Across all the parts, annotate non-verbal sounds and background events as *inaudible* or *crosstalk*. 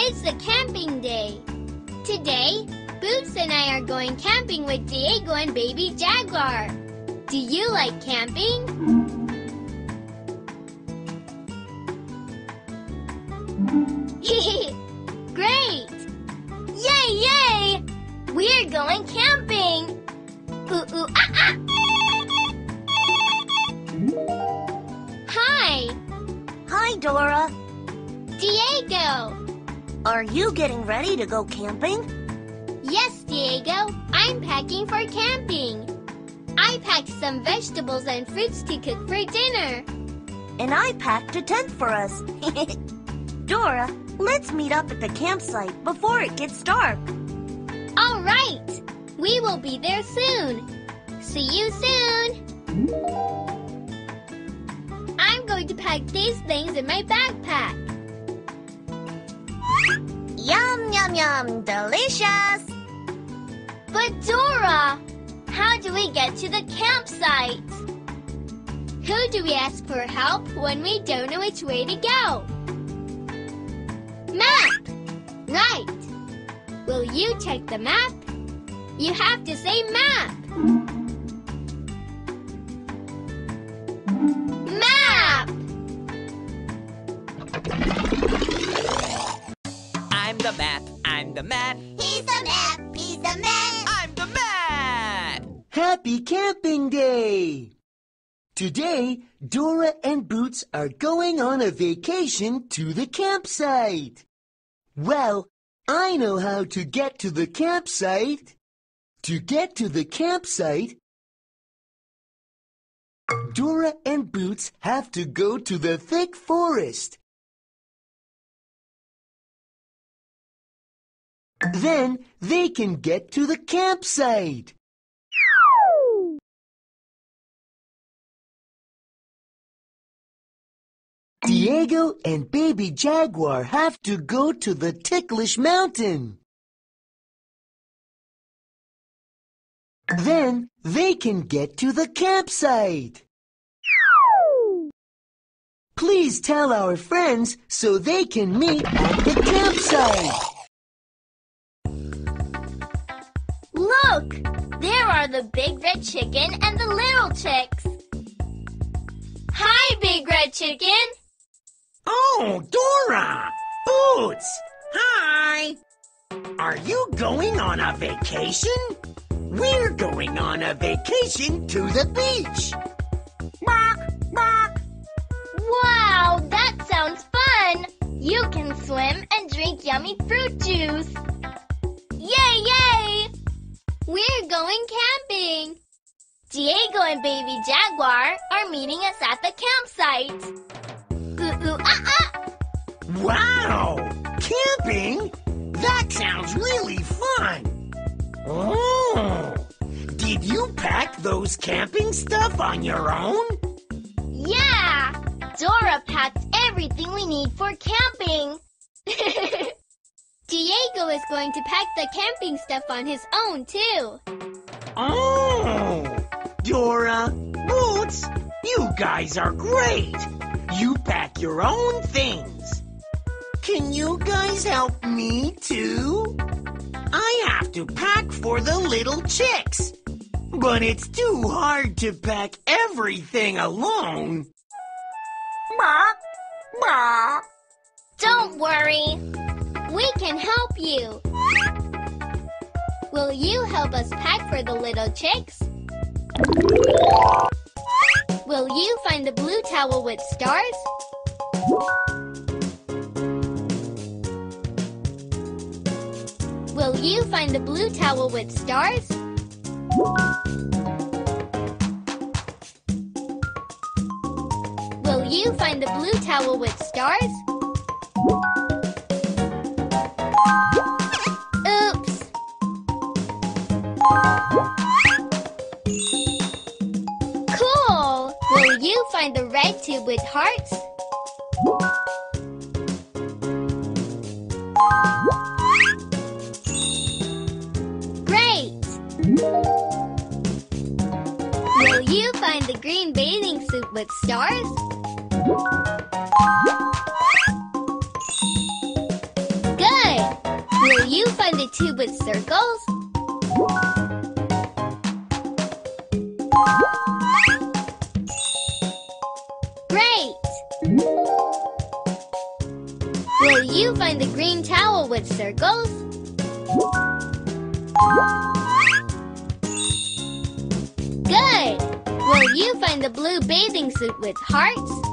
It's the camping day. Today, Boots and I are going camping with Diego and baby Jaguar. Do you like camping? *laughs* Great! Yay, yay! We're going camping! Ooh, ooh, ah, ah! Hi, Hi, Dora. Are you getting ready to go camping? Yes, Diego, I'm packing for camping. I packed some vegetables and fruits to cook for dinner. And I packed a tent for us. *laughs* Dora, let's meet up at the campsite before it gets dark. All right, we will be there soon. See you soon. I'm going to pack these things in my backpack. Yum, yum, yum, delicious. But Dora, how do we get to the campsite? Who do we ask for help when we don't know which way to go? Map! Right. Will you check the map? You have to say map. The map. I'm the map. He's the map. He's the map. I'm the map. Happy Camping Day! Today, Dora and Boots are going on a vacation to the campsite. Well, I know how to get to the campsite. To get to the campsite, Dora and Boots have to go to the thick forest. Then they can get to the campsite. Diego and baby Jaguar have to go to the ticklish mountain. Then they can get to the campsite. Please tell our friends so they can meet at the campsite. Look! There are the big red chicken and the little chicks. Hi, big red chicken. Oh, Dora! Boots! Hi! Are you going on a vacation? We're going on a vacation to the beach. Bark, bark. Wow, that sounds fun! You can swim and drink yummy fruit juice. Yay, yay! We're going camping. Diego and baby Jaguar are meeting us at the campsite. Ooh, ooh, ah, ah! Wow! Camping? That sounds really fun. Oh! Did you pack those camping stuff on your own? Yeah! Dora packed everything we need for camping. *laughs* Diego is going to pack the camping stuff on his own, too. Oh! Dora, Boots, you guys are great! You pack your own things. Can you guys help me too? I have to pack for the little chicks. But it's too hard to pack everything alone. Bark, bark. Don't worry. We can help you. Will you help us pack for the little chicks? Will you find the blue towel with stars? Will you find the blue towel with stars? Will you find the blue towel with stars? Find the red tube with hearts? Great! Will you find the green bathing suit with stars? Find the tube with circles? Great! Will you find the green towel with circles? Good! Will you find the blue bathing suit with hearts?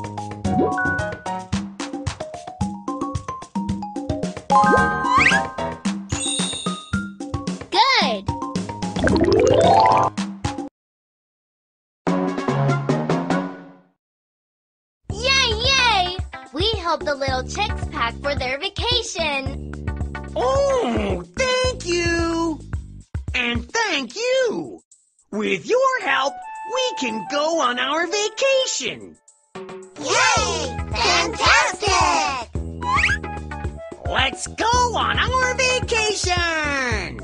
And thank you! With your help, we can go on our vacation. Yay! Fantastic! Let's go on our vacation!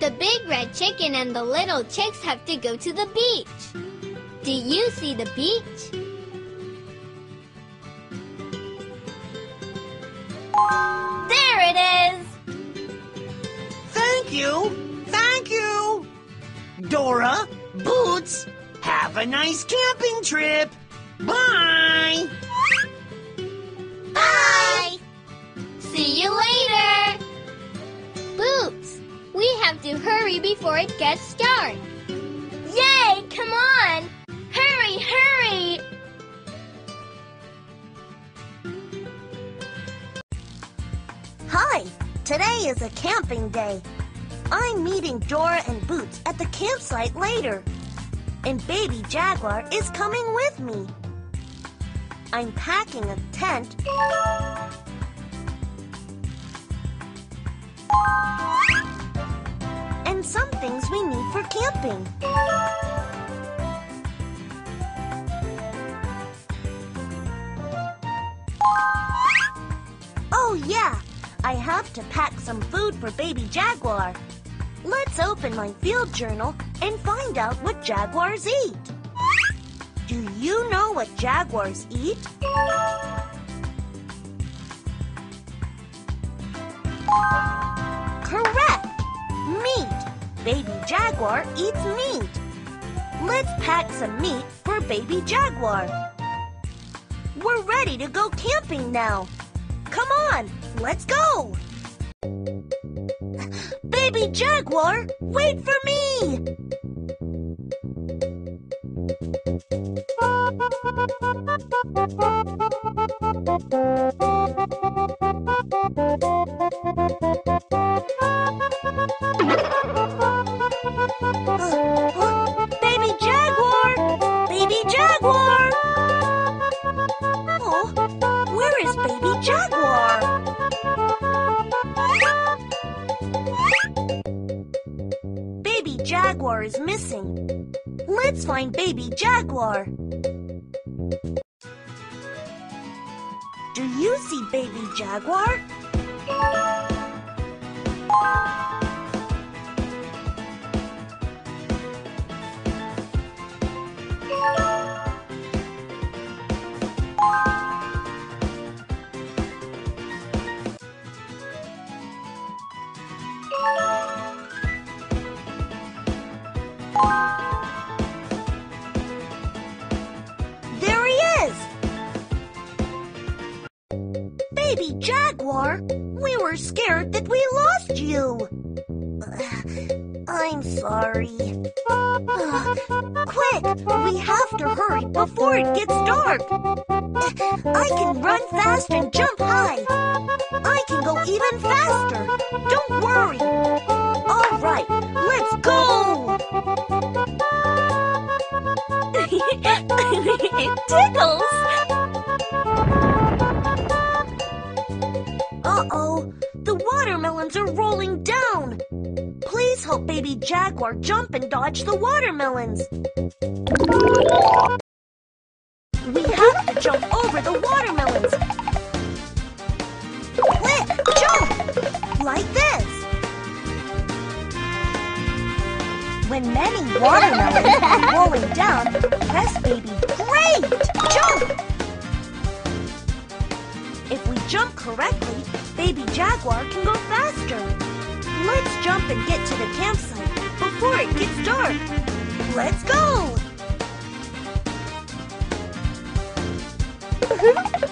The big red chicken and the little chicks have to go to the beach. Do you see the beach? There it is! Thank you! Thank you! Dora, Boots, have a nice camping trip! Bye! Bye! See you later! Boots, we have to hurry before it gets dark. Yay! Come on! Hurry, hurry! Hi! Today is a camping day. I'm meeting Dora and Boots at the campsite later. And Baby Jaguar is coming with me. I'm packing a tent. And some things we need for camping. Oh, yeah. I have to pack some food for baby jaguar. Let's open my field journal and find out what jaguars eat. Do you know what jaguars eat? Correct! Meat. Baby jaguar eats meat. Let's pack some meat for baby jaguar. We're ready to go camping now. Come on, let's go! Baby Jaguar, wait for me! Find Baby Jaguar. Do you see Baby Jaguar? Baby Jaguar, we were scared that we lost you. *sighs* I'm sorry. *sighs* Quick, we have to hurry before it gets dark. *sighs* I can run fast and jump high. I can go even faster. Don't worry. All right, let's go. it *laughs* tickles. Uh-oh, the watermelons are rolling down. Please help baby Jaguar jump and dodge the watermelons. We have to jump over the watermelons. Quick, jump! Like this. When many watermelons are *laughs* rolling down, press baby. Great! Jump! If we jump correctly, Baby Jaguar can go faster. Let's jump and get to the campsite before it gets dark. Let's go! *laughs*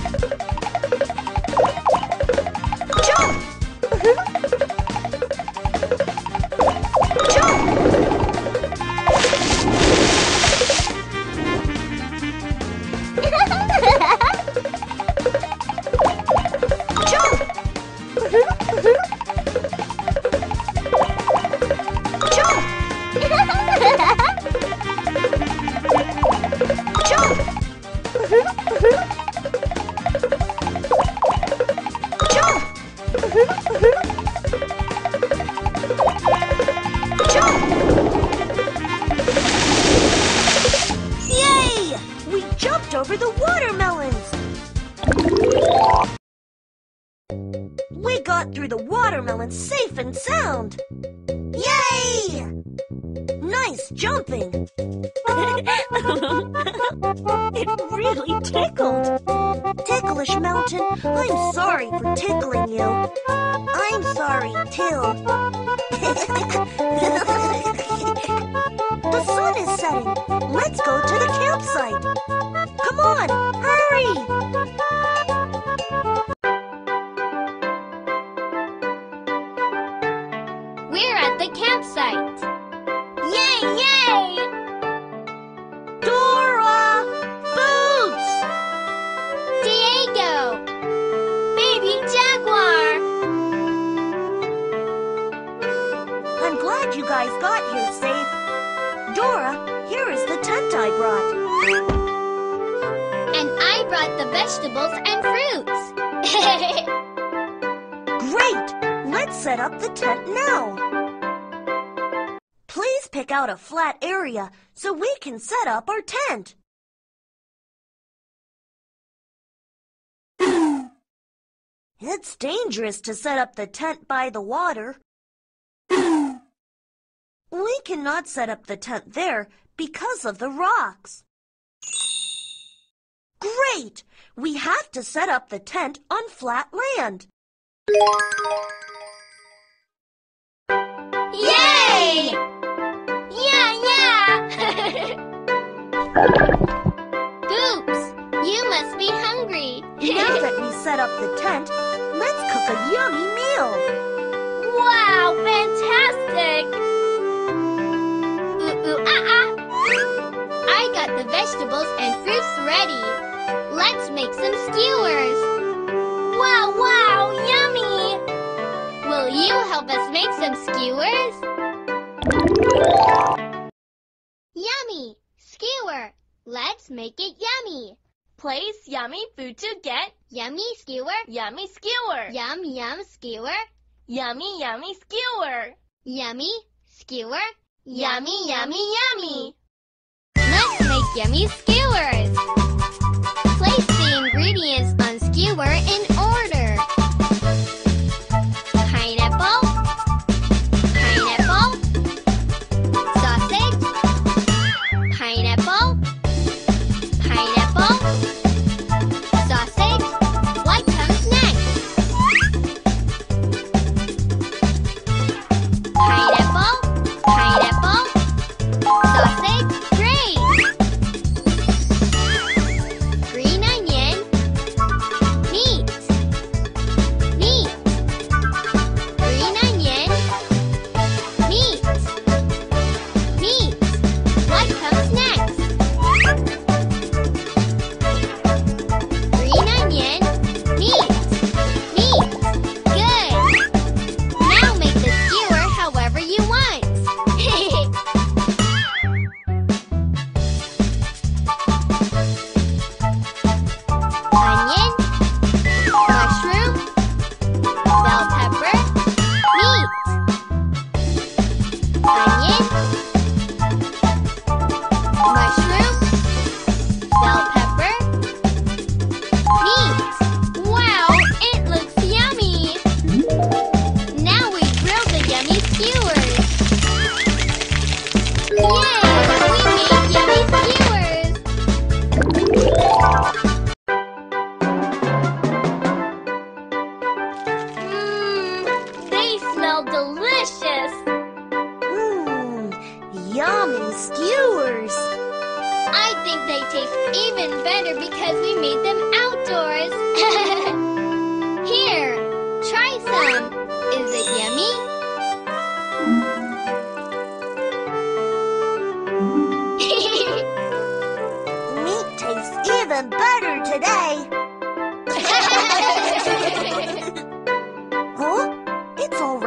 tickling you. I'm sorry, too. *laughs* glad you guys got here safe. Dora, here is the tent I brought. And I brought the vegetables and fruits. *laughs* Great! Let's set up the tent now. Please pick out a flat area so we can set up our tent. *clears throat* It's dangerous to set up the tent by the water. We cannot set up the tent there because of the rocks. Great! We have to set up the tent on flat land. Yay! Yeah, yeah! *laughs* Boops, you must be hungry. *laughs* Now that we set up the tent, let's cook a yummy meal. wow, fantastic! Got the vegetables and fruits ready. Let's make some skewers. Wow, wow, yummy! Will you help us make some skewers? Yummy! Skewer! Let's make it yummy! Place yummy food to get Yummy skewer! yummy skewer. Yum yum skewer! Yummy, yummy skewer. Yummy skewer! Yummy, yummy, yummy. Yummy Yamiski.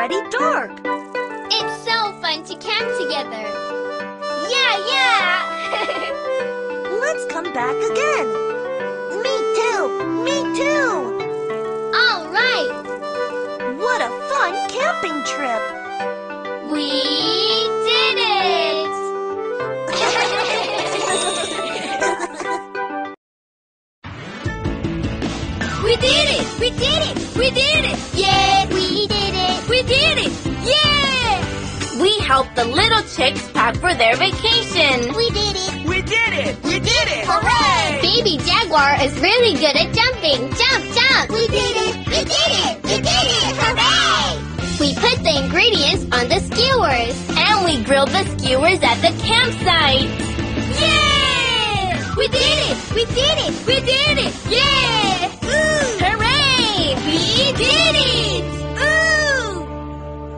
Already dark. it's so fun to camp together. Yeah, yeah. *laughs* Let's come back again. Me too. Me too. All right. What a fun camping trip. We the little chicks pack for their vacation. We did it! We did it! We did it! Hooray! Baby Jaguar is really good at jumping. Jump, jump! We did it! We did it! We did it! Hooray! We put the ingredients on the skewers. And we grilled the skewers at the campsite. Yeah! We did it! We did it! We did it! Yeah! Ooh. Hooray! We did it!